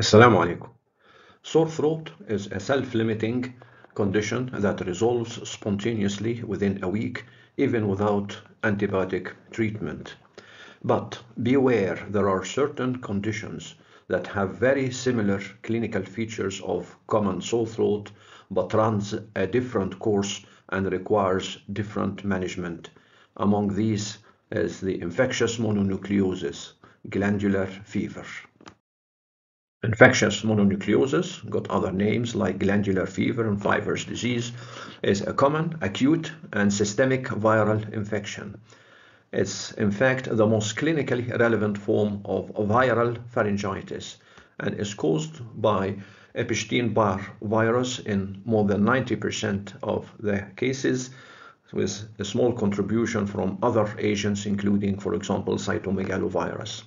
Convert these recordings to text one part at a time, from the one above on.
Assalamu alaikum. Sore throat is a self-limiting condition that resolves spontaneously within a week, even without antibiotic treatment. But beware, there are certain conditions that have very similar clinical features of common sore throat, but runs a different course and requires different management. Among these is the infectious mononucleosis, glandular fever. Infectious mononucleosis, got other names like glandular fever and Pfeiffer's disease, is a common, acute, and systemic viral infection. It's in fact the most clinically relevant form of viral pharyngitis and is caused by Epstein-Barr virus in more than 90% of the cases with a small contribution from other agents including for example cytomegalovirus.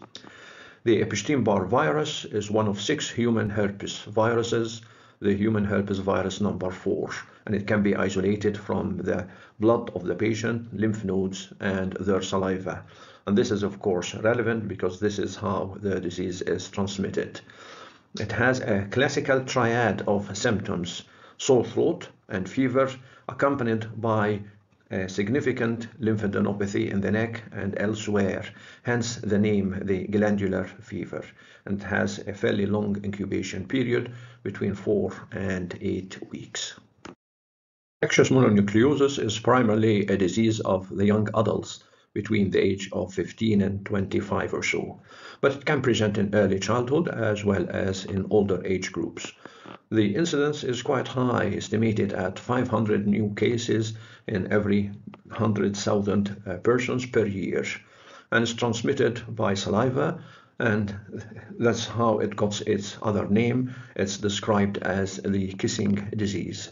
The Epstein-Barr virus is one of six human herpes viruses, the human herpes virus number four, and it can be isolated from the blood of the patient, lymph nodes, and their saliva. And this is, of course, relevant because this is how the disease is transmitted. It has a classical triad of symptoms sore throat and fever, accompanied by a significant lymphadenopathy in the neck and elsewhere, hence the name the glandular fever, and has a fairly long incubation period between four and eight weeks. Infectious mononucleosis is primarily a disease of the young adults between the age of 15 and 25 or so, but it can present in early childhood as well as in older age groups. The incidence is quite high, estimated at 500 new cases in every 100,000 uh, persons per year, and is transmitted by saliva, and that's how it got its other name. It's described as the kissing disease.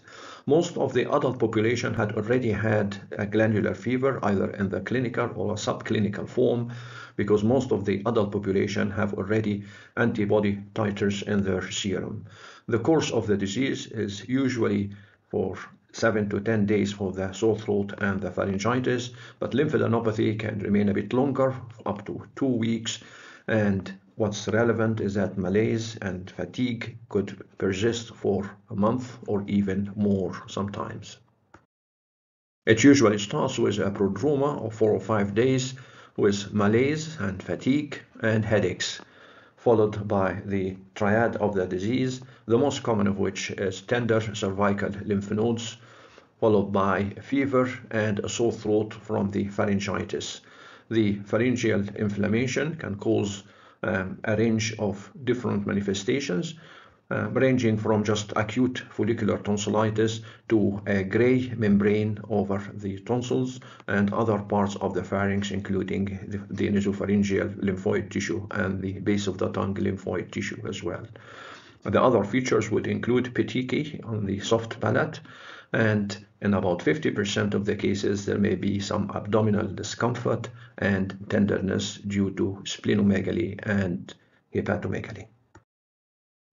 Most of the adult population had already had a glandular fever, either in the clinical or subclinical form, because most of the adult population have already antibody titers in their serum. The course of the disease is usually for 7 to 10 days for the sore throat and the pharyngitis, but lymphadenopathy can remain a bit longer, up to two weeks. And what's relevant is that malaise and fatigue could persist for a month or even more sometimes. It usually starts with a prodroma of four or five days with malaise and fatigue and headaches followed by the triad of the disease, the most common of which is tender cervical lymph nodes, followed by fever and a sore throat from the pharyngitis. The pharyngeal inflammation can cause um, a range of different manifestations, uh, ranging from just acute follicular tonsillitis to a gray membrane over the tonsils and other parts of the pharynx, including the, the nasopharyngeal lymphoid tissue and the base of the tongue lymphoid tissue as well. The other features would include petechiae on the soft palate, and in about 50% of the cases, there may be some abdominal discomfort and tenderness due to splenomegaly and hepatomegaly.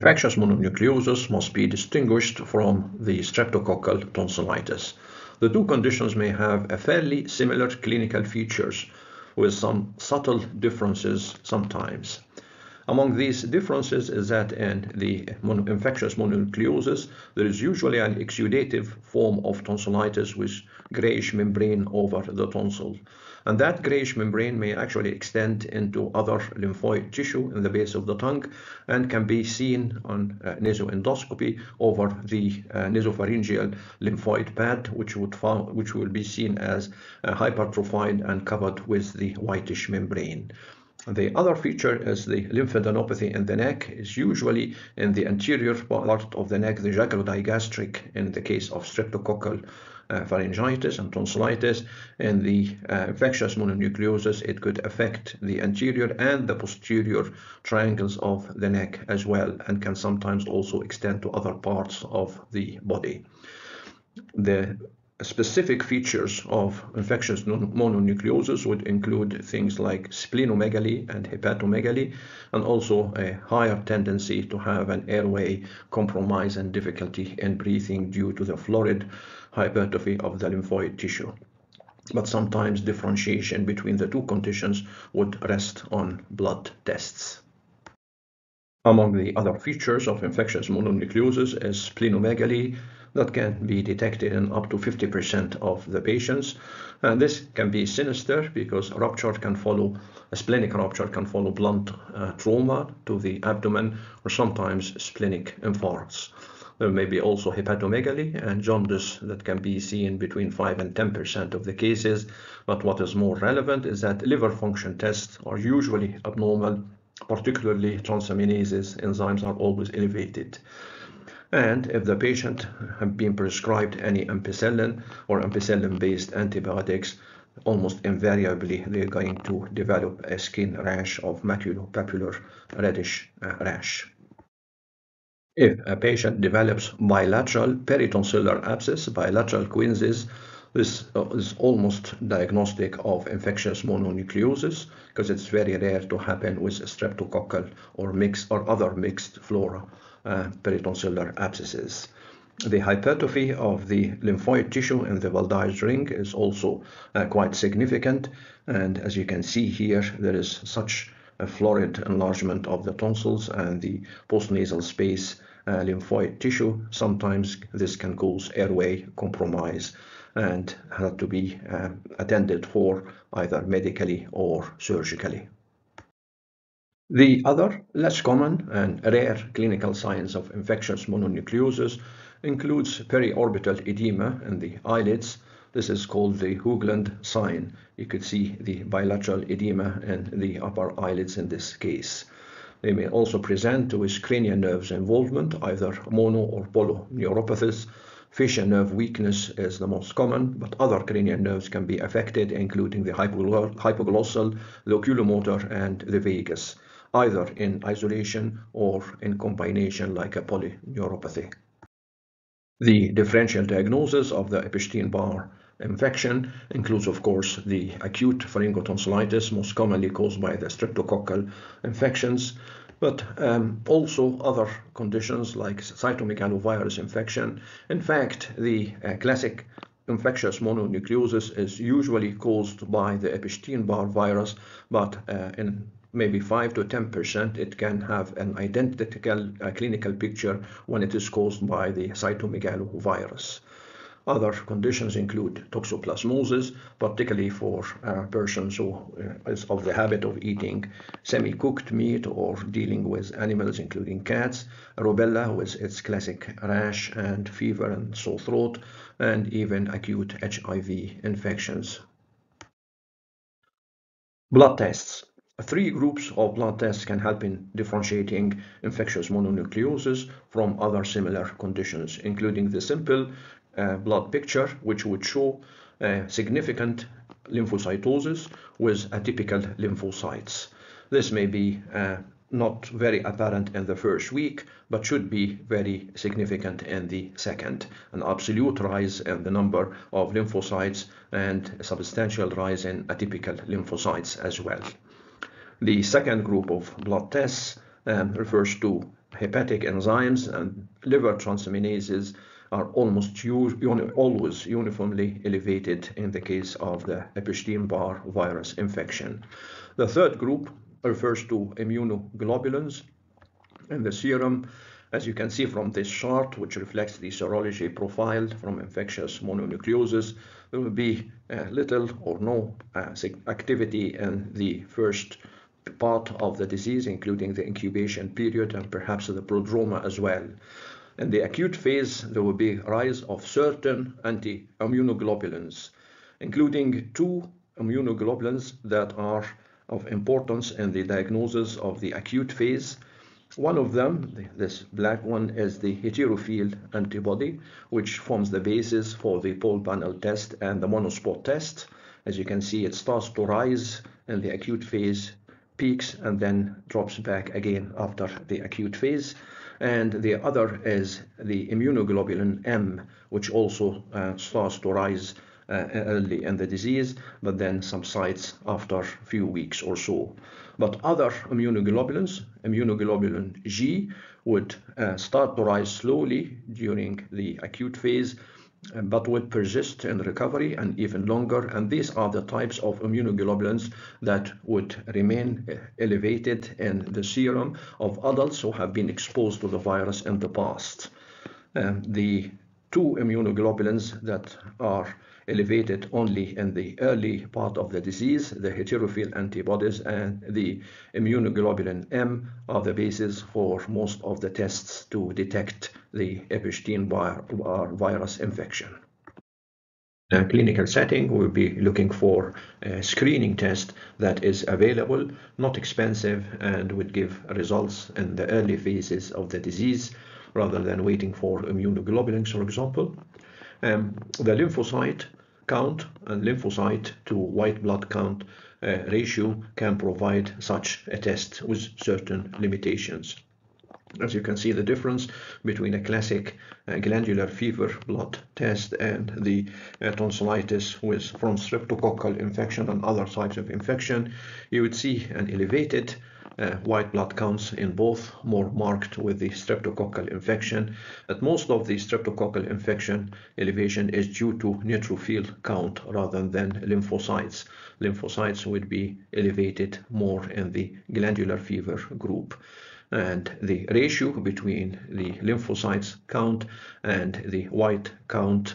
Infectious mononucleosis must be distinguished from the streptococcal tonsillitis. The two conditions may have a fairly similar clinical features with some subtle differences sometimes. Among these differences is that in the infectious mononucleosis, there is usually an exudative form of tonsillitis with grayish membrane over the tonsil. And that grayish membrane may actually extend into other lymphoid tissue in the base of the tongue and can be seen on uh, nasoendoscopy over the uh, nasopharyngeal lymphoid pad, which would which will be seen as uh, hypertrophied and covered with the whitish membrane. The other feature is the lymphadenopathy in the neck is usually in the anterior part of the neck, the jugular-digastric in the case of streptococcal uh, pharyngitis and tonsillitis. In the uh, infectious mononucleosis, it could affect the anterior and the posterior triangles of the neck as well and can sometimes also extend to other parts of the body. The specific features of infectious mononucleosis would include things like splenomegaly and hepatomegaly, and also a higher tendency to have an airway compromise and difficulty in breathing due to the florid hypertrophy of the lymphoid tissue. But sometimes differentiation between the two conditions would rest on blood tests. Among the other features of infectious mononucleosis is splenomegaly that can be detected in up to 50% of the patients. And this can be sinister because rupture can follow, a splenic rupture can follow blunt uh, trauma to the abdomen or sometimes splenic infarcts. There may be also hepatomegaly and jaundice that can be seen between 5 and 10% of the cases. But what is more relevant is that liver function tests are usually abnormal, particularly transaminases enzymes are always elevated. And if the patient has been prescribed any ampicillin or ampicillin-based antibiotics, almost invariably they're going to develop a skin rash of maculopapular reddish uh, rash. If a patient develops bilateral peritonsillar abscess, bilateral quinsies, this is almost diagnostic of infectious mononucleosis because it's very rare to happen with streptococcal or mixed or other mixed flora uh, peritonsillar abscesses. The hypertrophy of the lymphoid tissue in the Waldeyer's ring is also uh, quite significant. And as you can see here, there is such a florid enlargement of the tonsils and the postnasal space uh, lymphoid tissue. Sometimes this can cause airway compromise and had to be uh, attended for either medically or surgically. The other, less common and rare clinical signs of infectious mononucleosis includes periorbital edema in the eyelids. This is called the Hoagland sign. You could see the bilateral edema in the upper eyelids in this case. They may also present with cranial nerves involvement, either mono or polyneuropathies. Facial nerve weakness is the most common, but other cranial nerves can be affected, including the hypoglossal, the oculomotor, and the vagus either in isolation or in combination like a polyneuropathy. The differential diagnosis of the Epstein-Barr infection includes, of course, the acute pharyngotonsillitis, most commonly caused by the streptococcal infections, but um, also other conditions like cytomegalovirus infection. In fact, the uh, classic infectious mononucleosis is usually caused by the Epstein-Barr virus, but uh, in maybe 5 to 10%, it can have an identical uh, clinical picture when it is caused by the cytomegalovirus. Other conditions include toxoplasmosis, particularly for uh, persons who uh, is of the habit of eating semi-cooked meat or dealing with animals, including cats, rubella with its classic rash and fever and sore throat, and even acute HIV infections. Blood tests. Three groups of blood tests can help in differentiating infectious mononucleosis from other similar conditions, including the simple uh, blood picture, which would show uh, significant lymphocytosis with atypical lymphocytes. This may be uh, not very apparent in the first week, but should be very significant in the second. An absolute rise in the number of lymphocytes and a substantial rise in atypical lymphocytes as well. The second group of blood tests um, refers to hepatic enzymes and liver transaminases are almost uni always uniformly elevated in the case of the Epstein-Barr virus infection. The third group refers to immunoglobulins in the serum. As you can see from this chart, which reflects the serology profile from infectious mononucleosis, there will be uh, little or no uh, activity in the first part of the disease, including the incubation period and perhaps the prodroma as well. In the acute phase, there will be rise of certain anti-immunoglobulins, including two immunoglobulins that are of importance in the diagnosis of the acute phase. One of them, this black one, is the heterophile antibody, which forms the basis for the Paul-Bunnell test and the monospot test. As you can see, it starts to rise in the acute phase peaks and then drops back again after the acute phase. And the other is the immunoglobulin M, which also uh, starts to rise uh, early in the disease, but then subsides after a few weeks or so. But other immunoglobulins, immunoglobulin G, would uh, start to rise slowly during the acute phase but would persist in recovery and even longer. And these are the types of immunoglobulins that would remain elevated in the serum of adults who have been exposed to the virus in the past. Um, the two immunoglobulins that are elevated only in the early part of the disease, the heterophil antibodies and the immunoglobulin M are the basis for most of the tests to detect the Epstein-Barr virus infection. In a clinical setting, we'll be looking for a screening test that is available, not expensive, and would give results in the early phases of the disease rather than waiting for immunoglobulins, for example. Um, the lymphocyte count and lymphocyte to white blood count uh, ratio can provide such a test with certain limitations. As you can see the difference between a classic uh, glandular fever blood test and the uh, tonsillitis with from streptococcal infection and other types of infection, you would see an elevated uh, white blood counts in both more marked with the streptococcal infection. But most of the streptococcal infection elevation is due to neutrophil count rather than lymphocytes. Lymphocytes would be elevated more in the glandular fever group and the ratio between the lymphocytes count and the white count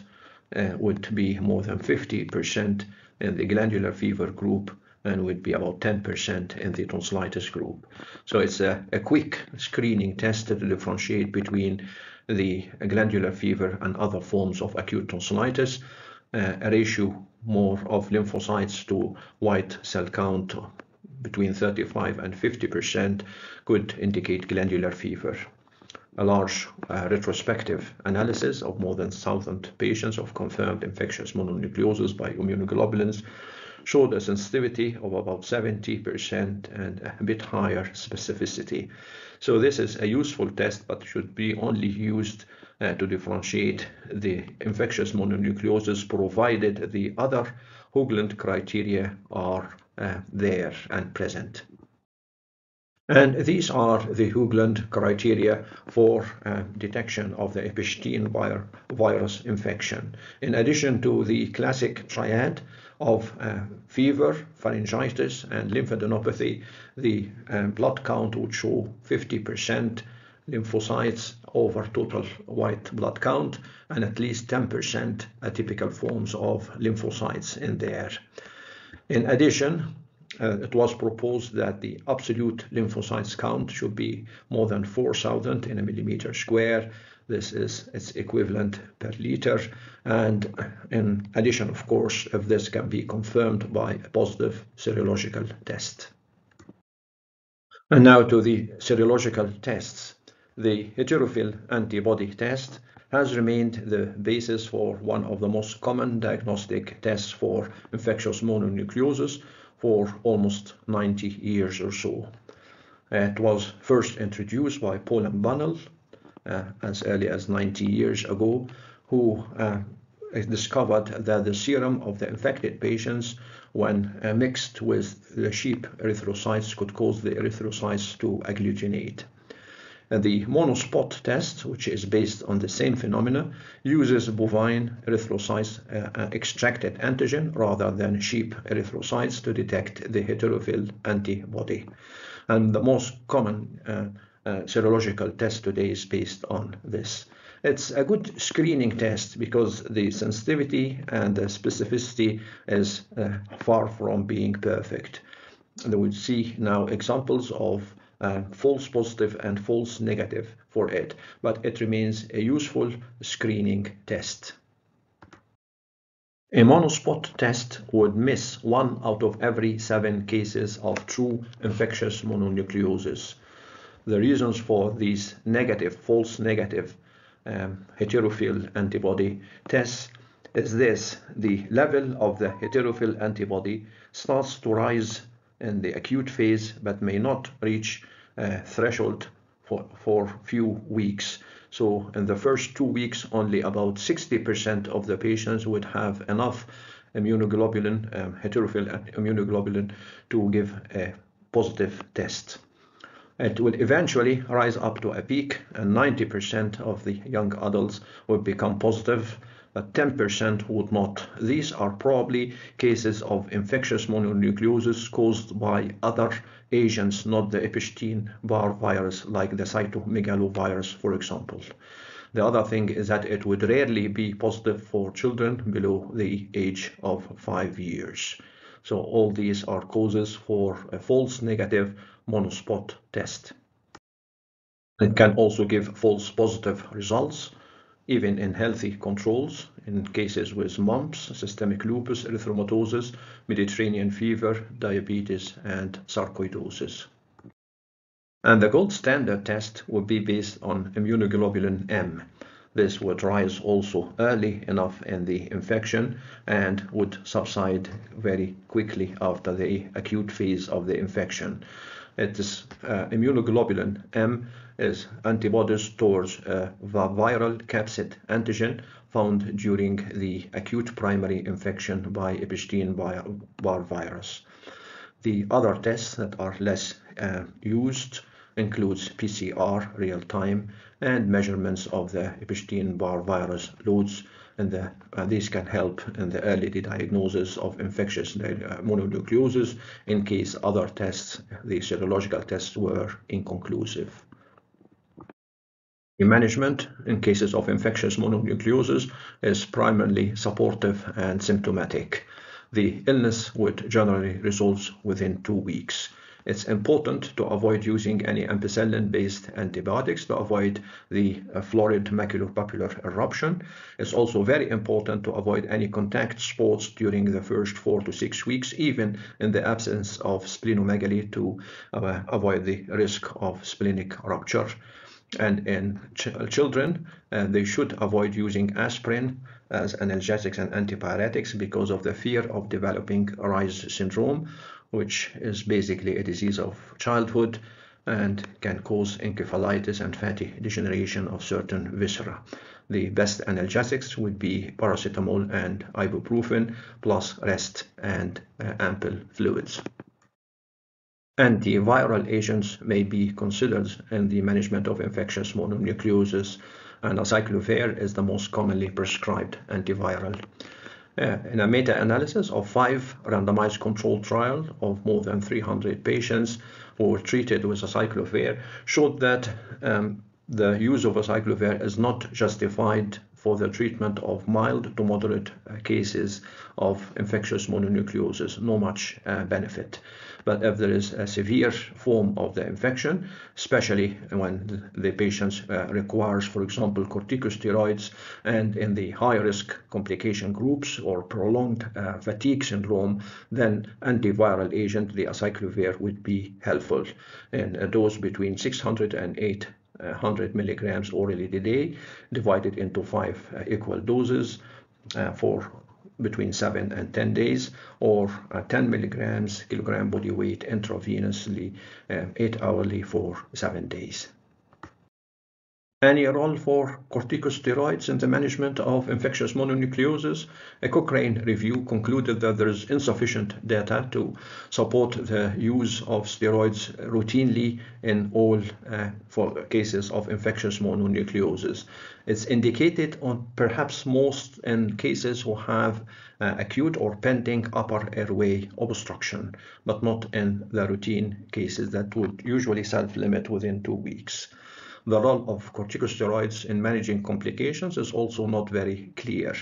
uh, would be more than 50% in the glandular fever group and would be about 10% in the tonsillitis group. So it's a, a quick screening test to differentiate between the glandular fever and other forms of acute tonsillitis. Uh, a ratio more of lymphocytes to white cell count between 35 and 50% could indicate glandular fever. A large uh, retrospective analysis of more than 1,000 patients of confirmed infectious mononucleosis by immunoglobulins showed a sensitivity of about 70% and a bit higher specificity. So this is a useful test, but should be only used uh, to differentiate the infectious mononucleosis provided the other Hoagland criteria are uh, there and present. And these are the Hoagland criteria for uh, detection of the Epstein virus infection. In addition to the classic triad of uh, fever, pharyngitis, and lymphadenopathy, the uh, blood count would show 50% lymphocytes over total white blood count and at least 10% atypical forms of lymphocytes in there. In addition, uh, it was proposed that the absolute lymphocytes count should be more than 4,000 in a millimeter square. This is its equivalent per liter. And in addition, of course, if this can be confirmed by a positive serological test. And now to the serological tests. The heterophil antibody test has remained the basis for one of the most common diagnostic tests for infectious mononucleosis for almost 90 years or so. It was first introduced by Paul and Bunnell as early as 90 years ago, who uh, discovered that the serum of the infected patients, when uh, mixed with the sheep erythrocytes, could cause the erythrocytes to agglutinate. The monospot test, which is based on the same phenomena, uses bovine erythrocytes uh, extracted antigen rather than sheep erythrocytes to detect the heterophil antibody. And the most common uh, uh, serological test today is based on this. It's a good screening test because the sensitivity and the specificity is uh, far from being perfect. And we see now examples of uh, false positive and false negative for it, but it remains a useful screening test. A monospot test would miss one out of every seven cases of true infectious mononucleosis. The reasons for these negative, false negative um, heterophil antibody tests is this. The level of the heterophil antibody starts to rise in the acute phase but may not reach a threshold for, for few weeks. So in the first two weeks, only about 60% of the patients would have enough immunoglobulin, um, heterophil immunoglobulin, to give a positive test. It will eventually rise up to a peak, and 90% of the young adults will become positive but 10% would not. These are probably cases of infectious mononucleosis caused by other agents, not the Epstein-Barr virus, like the cytomegalovirus, for example. The other thing is that it would rarely be positive for children below the age of five years. So all these are causes for a false negative monospot test. It can also give false positive results, even in healthy controls, in cases with mumps, systemic lupus, erythematosus, Mediterranean fever, diabetes, and sarcoidosis. And the gold standard test would be based on immunoglobulin M. This would rise also early enough in the infection and would subside very quickly after the acute phase of the infection. It is uh, immunoglobulin M is antibodies towards a viral capsid antigen found during the acute primary infection by Epstein-Barr virus. The other tests that are less uh, used includes PCR real-time and measurements of the Epstein-Barr virus loads and the, uh, these can help in the early diagnosis of infectious uh, mononucleosis in case other tests, the serological tests, were inconclusive. The management in cases of infectious mononucleosis is primarily supportive and symptomatic. The illness would generally resolve within two weeks. It's important to avoid using any ampicillin-based antibiotics to avoid the uh, florid maculopapular eruption. It's also very important to avoid any contact sports during the first four to six weeks, even in the absence of splenomegaly to uh, avoid the risk of splenic rupture. And in ch children, uh, they should avoid using aspirin as analgesics and antipyretics because of the fear of developing Reye's syndrome which is basically a disease of childhood and can cause encephalitis and fatty degeneration of certain viscera. The best analgesics would be paracetamol and ibuprofen plus rest and uh, ample fluids. Antiviral agents may be considered in the management of infectious mononucleosis and acyclovir is the most commonly prescribed antiviral. Uh, in a meta-analysis of five randomized controlled trials of more than 300 patients who were treated with acyclovir showed that um, the use of acyclovir is not justified for the treatment of mild to moderate uh, cases of infectious mononucleosis, no much uh, benefit. But if there is a severe form of the infection, especially when the patient uh, requires, for example, corticosteroids, and in the high risk complication groups or prolonged fatigue syndrome, then antiviral agent, the acyclovir, would be helpful in a dose between 600 and 8 100 milligrams orally day, divided into five uh, equal doses uh, for between 7 and 10 days, or uh, 10 milligrams kilogram body weight intravenously, 8 hourly for 7 days any role for corticosteroids in the management of infectious mononucleosis. A Cochrane review concluded that there is insufficient data to support the use of steroids routinely in all uh, for cases of infectious mononucleosis. It's indicated on perhaps most in cases who have uh, acute or pending upper airway obstruction, but not in the routine cases that would usually self-limit within two weeks. The role of corticosteroids in managing complications is also not very clear.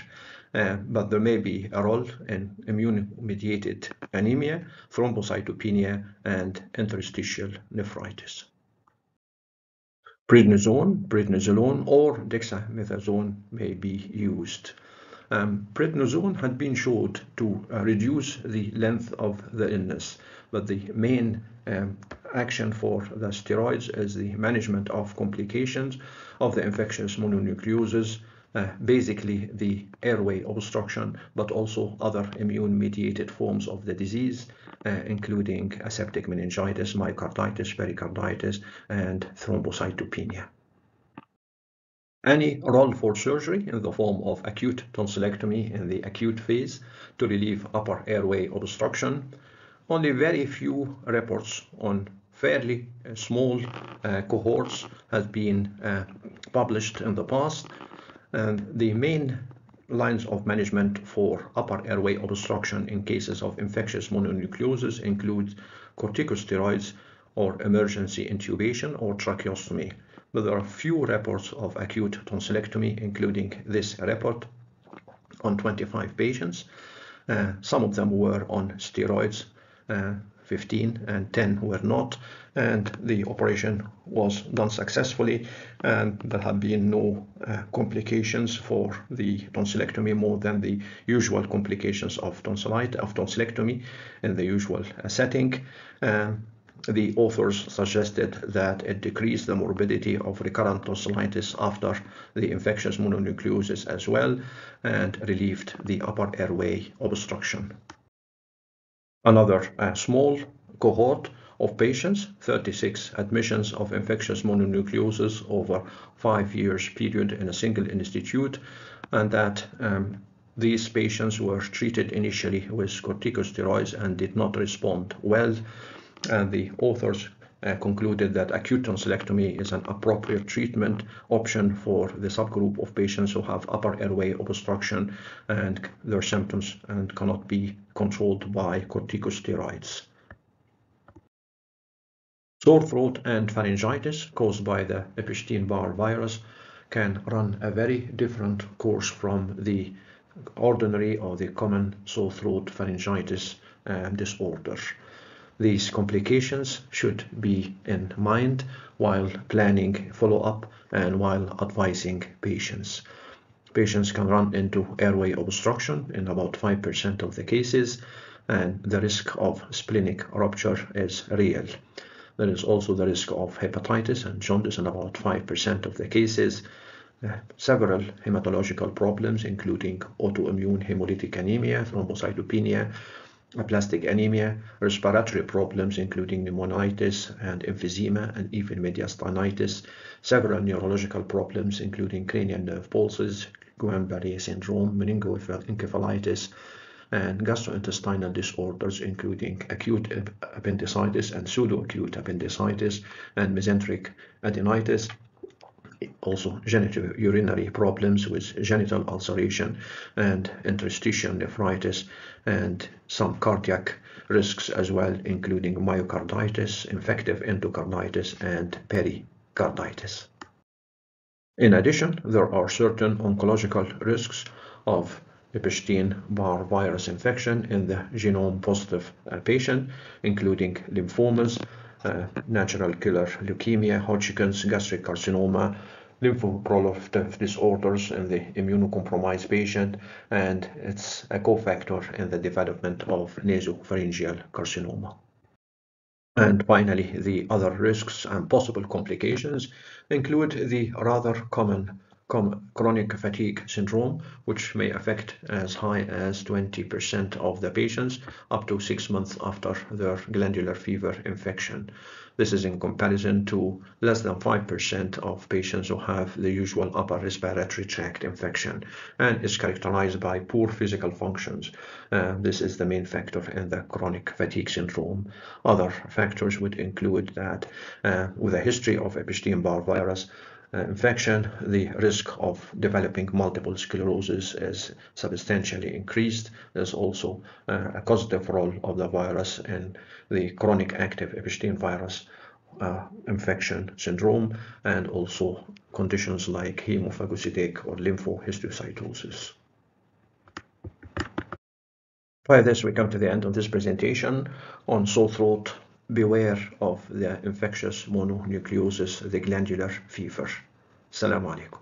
Uh, but there may be a role in immune-mediated anemia, thrombocytopenia, and interstitial nephritis. Prednisone, prednisolone, or dexamethasone may be used. Um, prednisone had been shown to uh, reduce the length of the illness, but the main um, action for the steroids is the management of complications of the infectious mononucleosis, uh, basically the airway obstruction, but also other immune-mediated forms of the disease, uh, including aseptic meningitis, myocarditis, pericarditis, and thrombocytopenia. Any role for surgery in the form of acute tonsillectomy in the acute phase to relieve upper airway obstruction, only very few reports on fairly uh, small uh, cohorts have been uh, published in the past. And the main lines of management for upper airway obstruction in cases of infectious mononucleosis include corticosteroids or emergency intubation or tracheostomy. But there are few reports of acute tonsillectomy, including this report on 25 patients. Uh, some of them were on steroids, uh, 15 and 10 were not and the operation was done successfully and there have been no uh, complications for the tonsillectomy more than the usual complications of tonsillitis of tonsillectomy in the usual uh, setting um, the authors suggested that it decreased the morbidity of recurrent tonsillitis after the infectious mononucleosis as well and relieved the upper airway obstruction. Another uh, small cohort of patients, 36 admissions of infectious mononucleosis over five years period in a single institute, and that um, these patients were treated initially with corticosteroids and did not respond well and the authors uh, concluded that acute tonsillectomy is an appropriate treatment option for the subgroup of patients who have upper airway obstruction and their symptoms and cannot be controlled by corticosteroids. Sore throat and pharyngitis caused by the Epstein-Barr virus can run a very different course from the ordinary or the common sore throat pharyngitis uh, disorder. These complications should be in mind while planning follow-up and while advising patients. Patients can run into airway obstruction in about 5% of the cases and the risk of splenic rupture is real. There is also the risk of hepatitis and jaundice in about 5% of the cases. Uh, several hematological problems, including autoimmune hemolytic anemia, thrombocytopenia, aplastic anemia, respiratory problems including pneumonitis and emphysema and even mediastinitis, several neurological problems including cranial nerve palsies, Guillain-Barré syndrome, meningoencephalitis, and gastrointestinal disorders including acute appendicitis and pseudoacute appendicitis and mesenteric adenitis, also genital urinary problems with genital ulceration and interstitial nephritis and some cardiac risks as well, including myocarditis, infective endocarditis, and pericarditis. In addition, there are certain oncological risks of Epstein-Barr virus infection in the genome-positive uh, patient, including lymphomas, uh, natural killer leukemia, Hodgkin's, gastric carcinoma, lymphoproliferative disorders in the immunocompromised patient, and it's a cofactor in the development of nasopharyngeal carcinoma. And finally, the other risks and possible complications include the rather common chronic fatigue syndrome, which may affect as high as 20% of the patients up to six months after their glandular fever infection. This is in comparison to less than 5% of patients who have the usual upper respiratory tract infection and is characterized by poor physical functions. Uh, this is the main factor in the chronic fatigue syndrome. Other factors would include that uh, with a history of Epstein-Barr virus, infection, the risk of developing multiple sclerosis is substantially increased. There's also uh, a causative role of the virus in the chronic active Epstein virus uh, infection syndrome and also conditions like hemophagocytic or lymphohistiocytosis. By this, we come to the end of this presentation on sore throat beware of the infectious mononucleosis, the glandular fever. Assalamu alaikum.